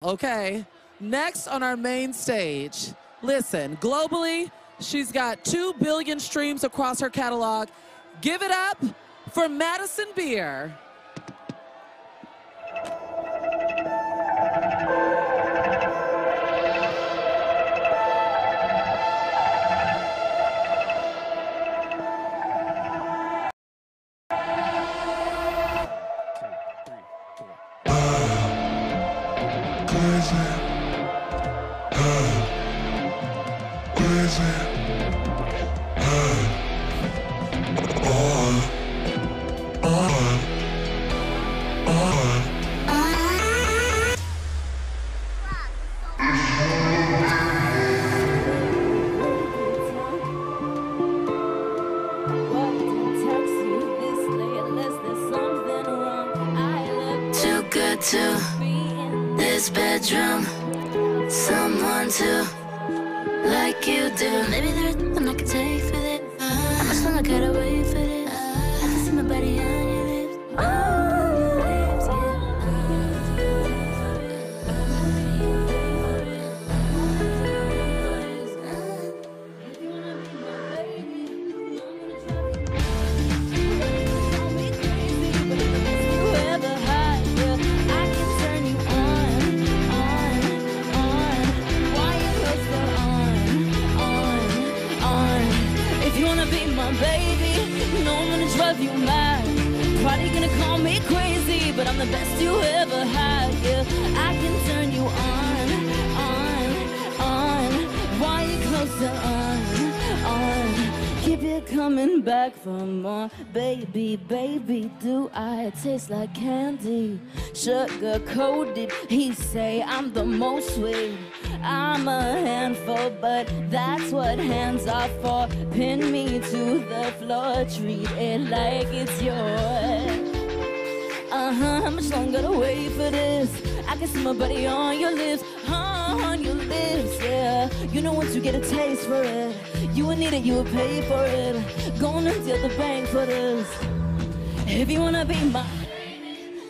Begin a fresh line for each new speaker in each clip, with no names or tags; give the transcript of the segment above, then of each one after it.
Okay, next on our main stage, listen, globally, she's got 2 billion streams across her catalog. Give it up for Madison Beer.
To I'm
the best you ever had. Yeah, I can turn you on, on, on. Why you closer on, on? Keep you coming back for more, baby, baby. Do I taste like candy? Sugar coated. He say I'm the most sweet. I'm a handful, but that's what hands are for. Pin me to the floor, treat it like it's yours. Uh huh, how much longer to wait for this? I can see my body on your lips, huh? on your lips, yeah. You know once you get a taste for it, you would need it, you would pay for it. Gonna deal the bank for this. If you wanna be my,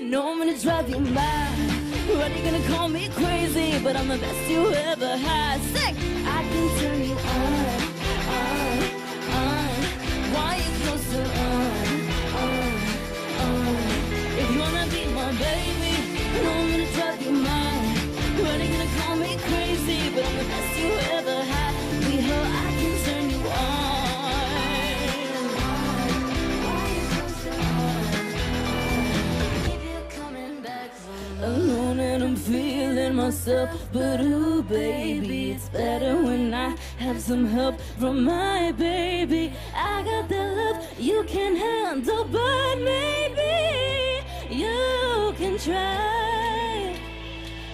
no, I'm gonna drive you mad. You gonna call me crazy? But I'm the best you ever had. Sick, I can turn you I'm feeling myself, but ooh, baby, it's better when I have some help from my baby. I got the love you can handle, but maybe you can try.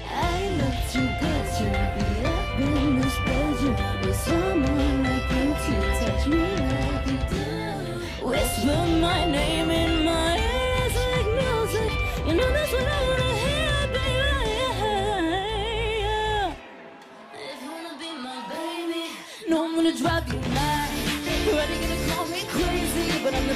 I look too good to be up in this bedroom with someone like you to touch me like you do. Whisper my name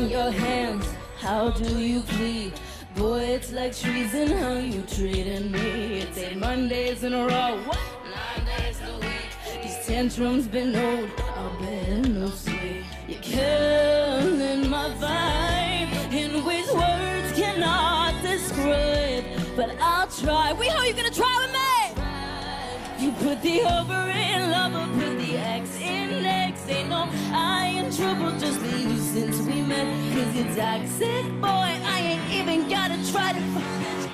on your hands. How do you plead? Boy, it's like treason how you treating me. It's eight Mondays in a row. Nine days a week. These tantrums been old. I'll bet no sweet. You're killing my vibe in words cannot describe. But I'll try. Wait, how you gonna? You put the over in love, or put the X in next. Ain't no I in trouble, just be you since we met. Cause you're toxic, boy. I ain't even gotta try to find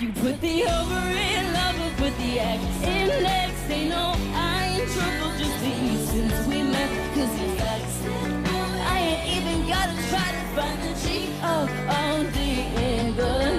You put the over in love, or put the X in next. Ain't no I in trouble, just be you since we met. Cause you're toxic, boy. I ain't even gotta try to find the G O O D in goodbye.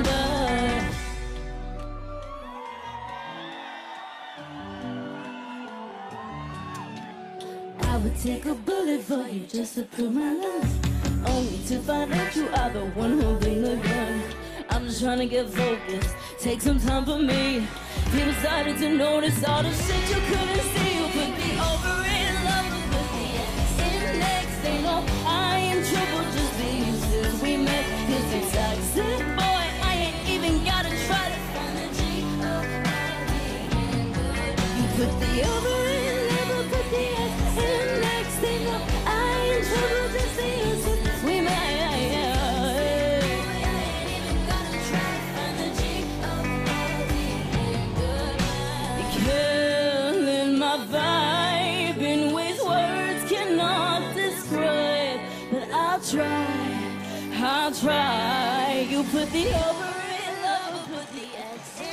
Take a bullet for you just to prove my love. Only to find out you are the one holding the gun. I'm just trying to get focused. Take some time for me. People started to notice all the shit you couldn't see. The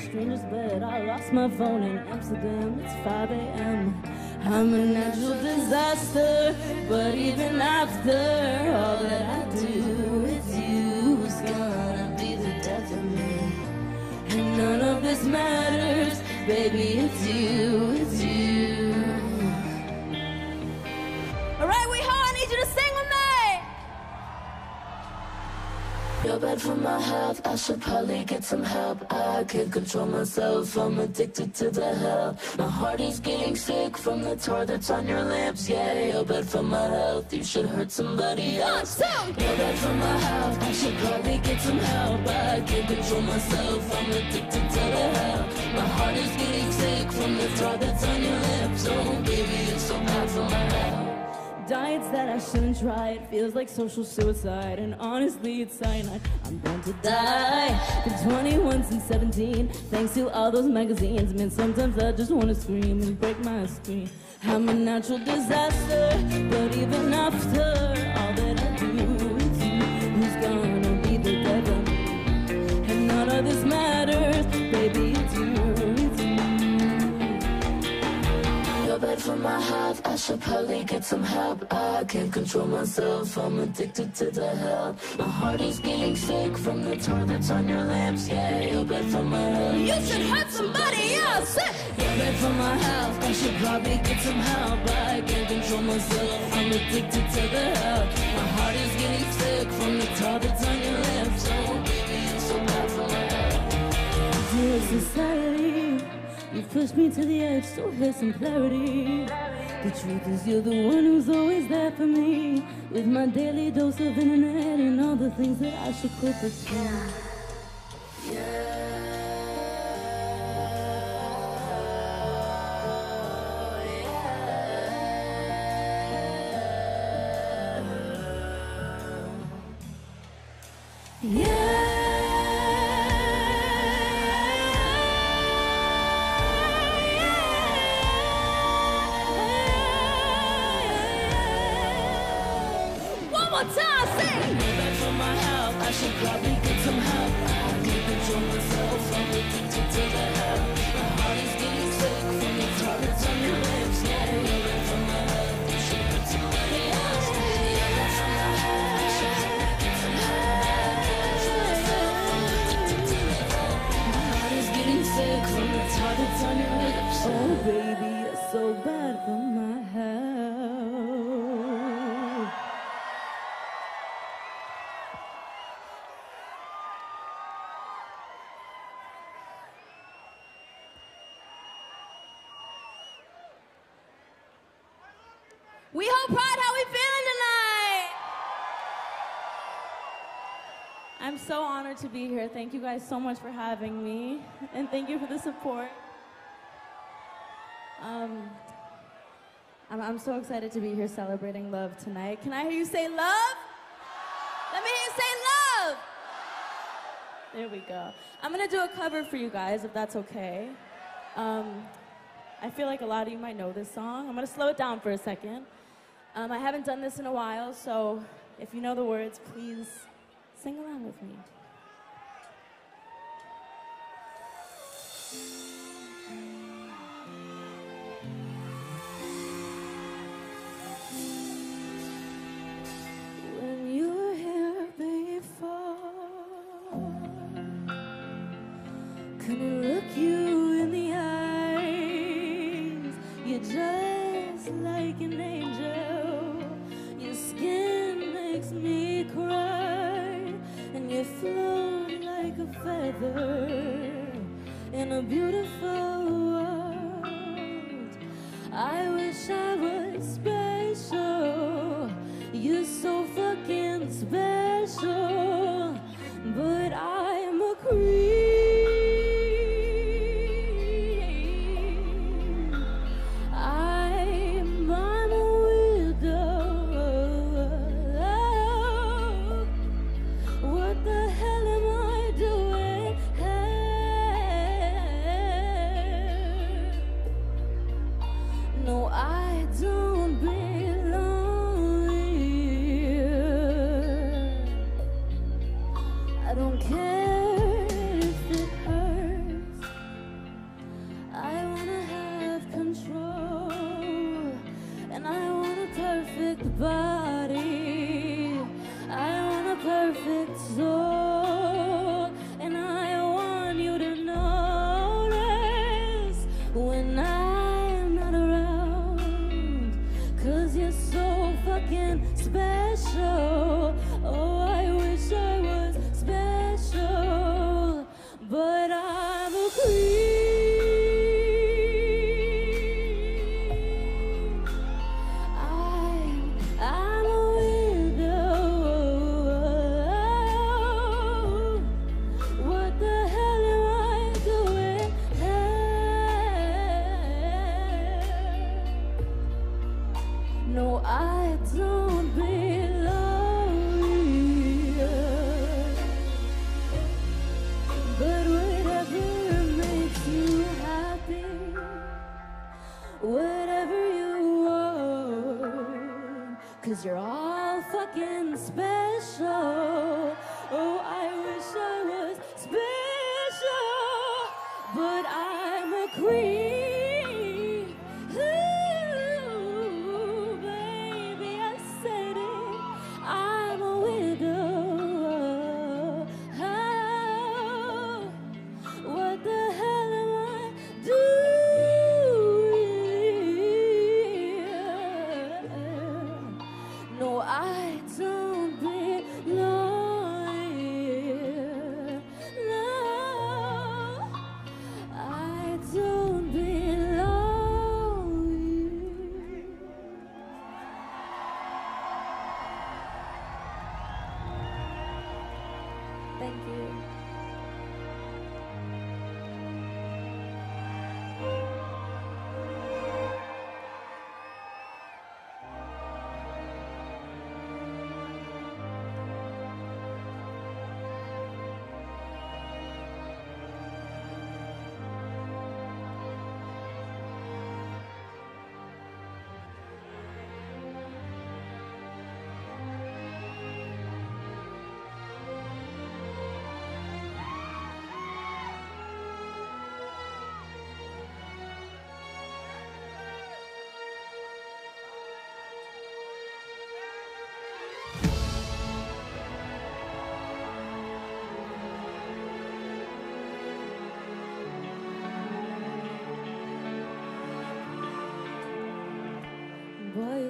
stranger's bed. I lost my phone in Amsterdam. It's 5 a.m. I'm a natural disaster, but even after all that I do with you is gonna be the death of me. And none of this matters, baby, it's you,
You're bad for my health, I should probably get some help. I can't control myself, I'm addicted to the hell. My heart is getting sick from the tar that's on your lips. Yeah, you're bad for my health, you should hurt somebody else. You're bad for my health, I should probably get some help. I can't control myself, I'm addicted to the hell. My heart is getting sick from the tar that's on your lips. Oh, baby, it's so bad for my.
Diets that I shouldn't try, it feels like social suicide. And honestly, it's cyanide. I'm born to die. Been 21 since 17. Thanks to all those magazines. Man, sometimes I just wanna scream and break my screen. I'm a natural disaster, but even after all that
bad for my health, I should probably get some help. I can't control myself, I'm addicted to the hell. My heart is getting sick from the tar that's on your lips. Yeah, you're bad for my health.
You should hurt somebody else.
You're bad for my health, I should probably get some help. I can't control myself, I'm addicted to the hell. My heart is getting sick from the tar that's on your lips. Oh, baby, it's so bad for my health.
Dear society, you pushed me to the edge, so here's some clarity. The truth is, you're the one who's always there for me. With my daily dose of internet and all the things that I should quit for. Yeah. So honored to be here. Thank you guys so much for having me, and thank you for the support. Um, I'm, I'm so excited to be here celebrating love tonight. Can I hear you say love? Let me hear you say love. There we go. I'm gonna do a cover for you guys, if that's okay. Um, I feel like a lot of you might know this song. I'm gonna slow it down for a second. Um, I haven't done this in a while, so if you know the words, please sing along with me. When you were here before, couldn't look you in the eyes. You're just like an angel. Your skin makes me a feather in a beautiful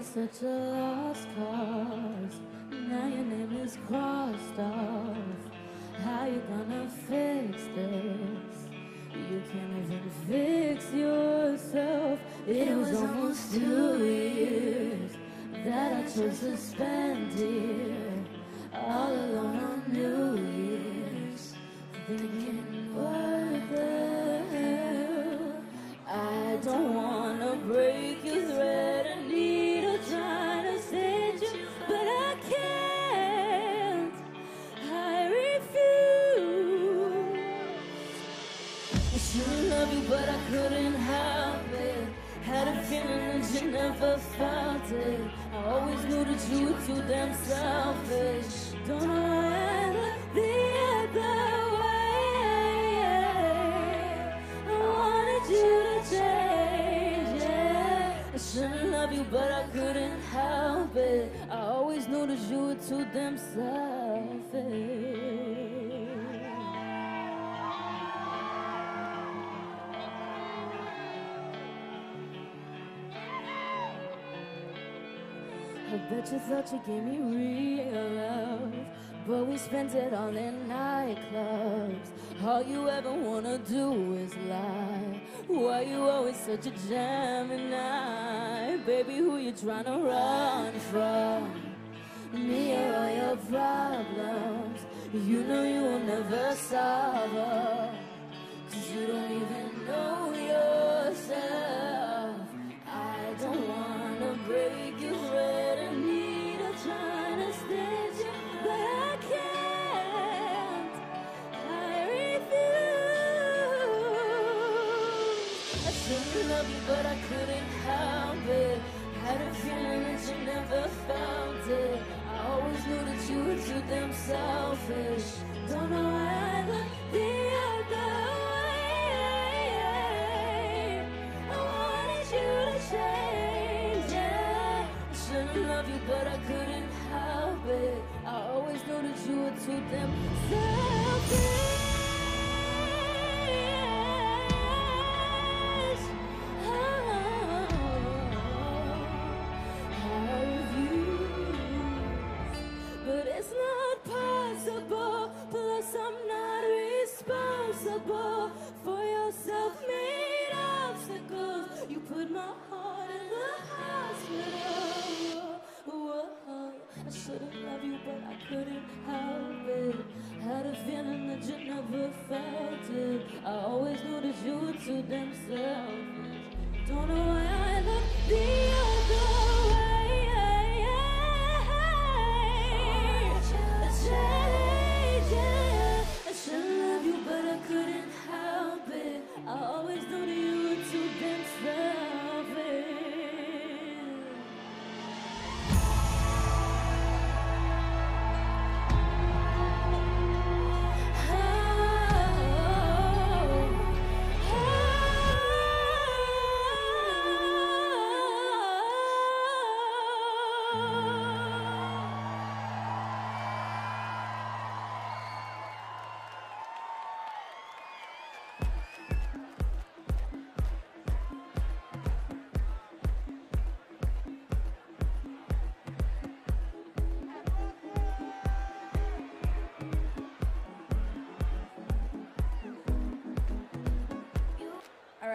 such a lost cause. Now your name is crossed off. How you gonna fix this? You can't even fix yourself. It was almost two years that I chose to spend here, were too damn selfish. Don't know I look the other way. I wanted you to change it. I shouldn't love you, but I couldn't help it. I always knew that you were too damn selfish. Bet you thought you gave me real love, but we spent it all in nightclubs. All you ever wanna do is lie. Why you always such a Gemini? Baby, who you trying to run from? Me or all your problems? You know you will never solve them. I you, but I couldn't help it. I always knew that you were too damn selfish.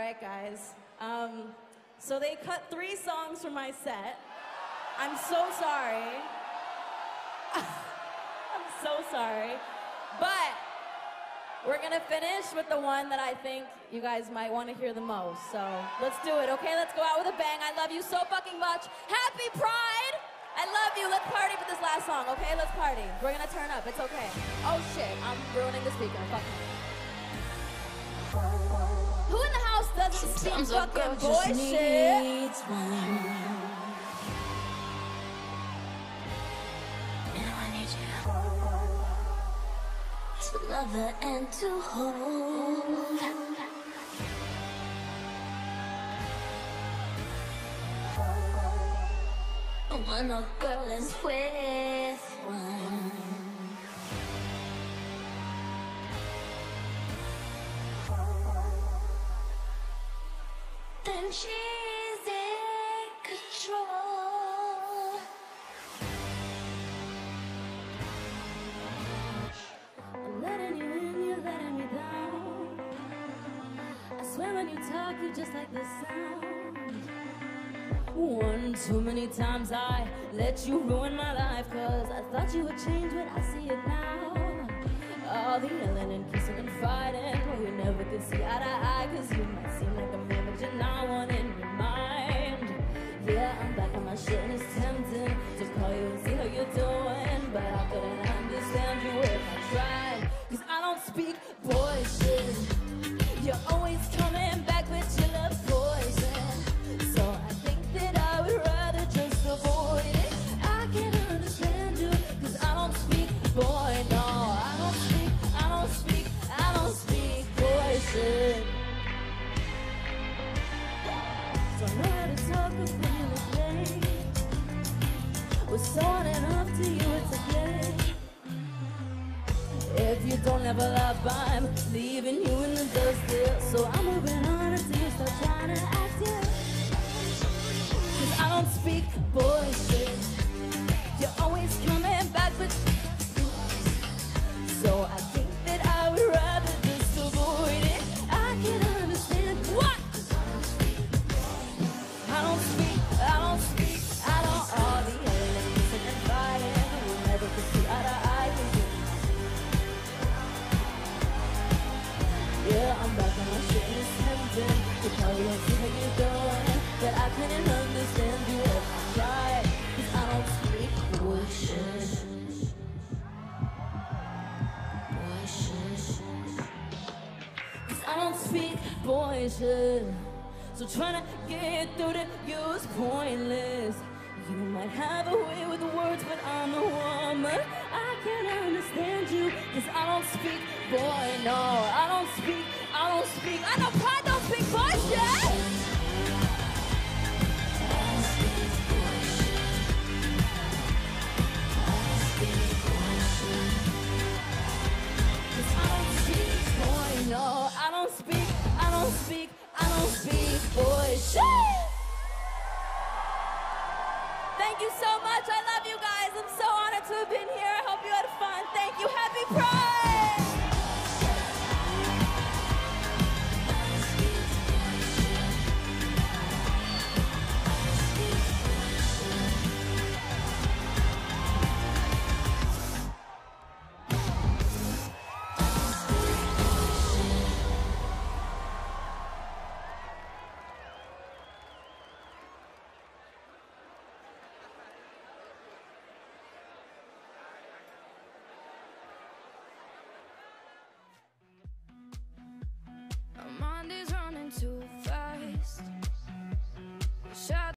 Right, guys. Um, so they cut three songs from my set. I'm so sorry. I'm so sorry. But we're gonna finish with the one that I think you guys might want to hear the most. So let's do it, okay? Let's go out with a bang. I love you so fucking much. Happy Pride! I love you. Let's party for this last song, okay? Let's party. We're gonna turn up. It's okay. Oh shit, I'm ruining the speaker. Fuck
I need you to love her and to hold. When a girl is with one.
Times I let you ruin my life, cause I thought you would change, but I see it now. All the yelling and kissing and fighting, well, you never could see eye to eye, cause you might seem like a man, but you're not one in your mind. Yeah, I'm back on my shit and it's tempting to call you and see how you're doing, but I couldn't understand you if I tried, cause I don't speak boy I'm leaving you in the dust still. So I'm moving on until you start trying to act. Cause I don't speak boyshit. You're always coming I. Cause I don't speak boyshit. Cause I don't speak. So trying to get through to you is pointless. You might have a way with words, but I'm a woman. I can't understand you, cause I don't speak boy, no. I don't speak, I don't speak, I don't speak boy, no. I don't speak, I don't speak, I don't speak.
Thank you so much. I love you guys. I'm so honored to have been here. I hope you had fun. Thank you. Happy Pride. too